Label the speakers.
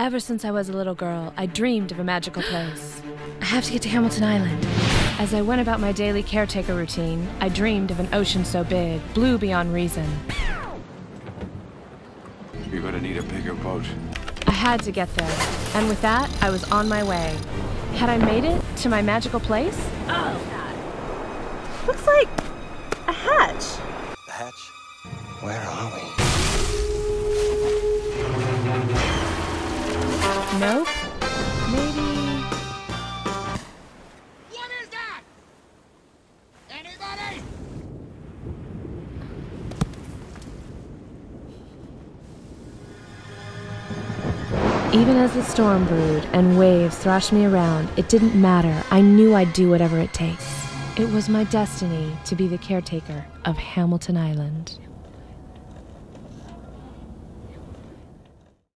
Speaker 1: Ever since I was a little girl, I dreamed of a magical place. I have to get to Hamilton Island. As I went about my daily caretaker routine, I dreamed of an ocean so big, blue beyond reason.
Speaker 2: You're gonna need a bigger boat.
Speaker 1: I had to get there, and with that, I was on my way. Had I made it to my magical place? Oh, God.
Speaker 3: Looks like a hatch.
Speaker 4: The hatch? Where are we?
Speaker 1: Nope. Maybe.
Speaker 5: What is that? Anybody?
Speaker 1: Even as the storm brewed and waves thrashed me around, it didn't matter. I knew I'd do whatever it takes. It was my destiny to be the caretaker of Hamilton Island.